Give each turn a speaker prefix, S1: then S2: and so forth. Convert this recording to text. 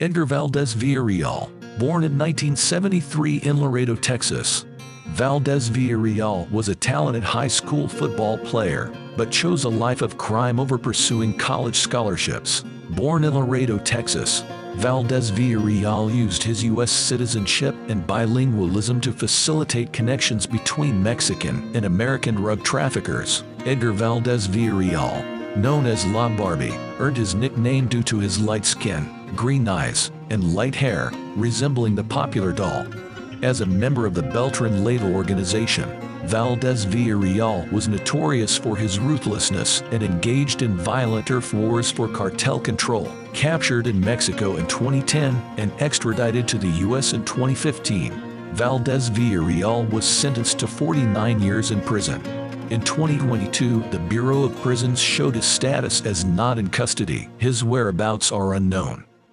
S1: Edgar Valdez Villarreal, born in 1973 in Laredo, Texas. Valdez Villarreal was a talented high school football player, but chose a life of crime over pursuing college scholarships. Born in Laredo, Texas, Valdez Villarreal used his U.S. citizenship and bilingualism to facilitate connections between Mexican and American drug traffickers. Edgar Valdez Villarreal, known as La Barbie, earned his nickname due to his light skin, green eyes, and light hair, resembling the popular doll. As a member of the Beltran Leyva organization, Valdez Villarreal was notorious for his ruthlessness and engaged in violent turf wars for cartel control. Captured in Mexico in 2010 and extradited to the U.S. in 2015, Valdez Villarreal was sentenced to 49 years in prison. In 2022, the Bureau of Prisons showed his status as not in custody. His whereabouts are unknown.